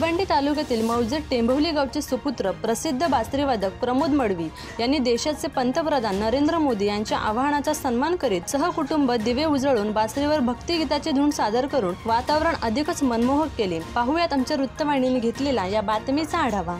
भिवंडी तालुक्यातील मौजे टेंभवली गावचे सुपुत्र प्रसिद्ध बासरीवादक प्रमोद मडवी यांनी देशाचे पंतप्रधान नरेंद्र मोदी यांच्या आवाहनाचा सन्मान करीत सहकुटुंब दिवे उजळून बासरीवर भक्तिगीताचे धून सादर करून वातावरण अधिकच मनमोहक केले. पाहुयात आमच्या वृत्तवाहिनीने घेतलेला या बातमीचा आढावा.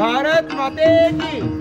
भारत माते की।